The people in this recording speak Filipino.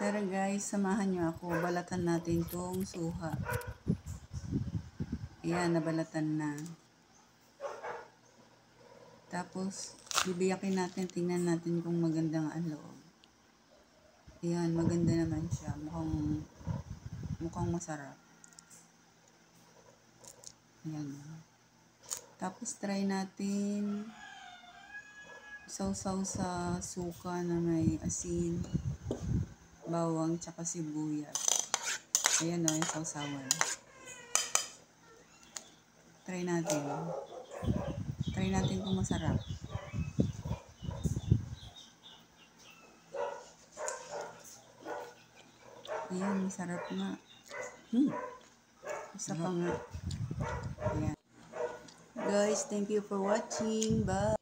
Tara guys, samahan niyo ako. Balatan natin tong suha. Ayan, nabalatan na. Tapos, bibiyakin natin, tingnan natin kung maganda nga ang loob. Ayan, maganda naman siya. Mukhang, mukhang masarap. Ayan. Tapos, try natin sausaw sa suka na may asin, bawang, tsaka sibuyas. Ayan o, yung sausawan. Try natin. Try natin kung masarap. Ayan, masarap nga. Hmm. Isa pa nga. Ayan. Guys, thank you for watching. Bye.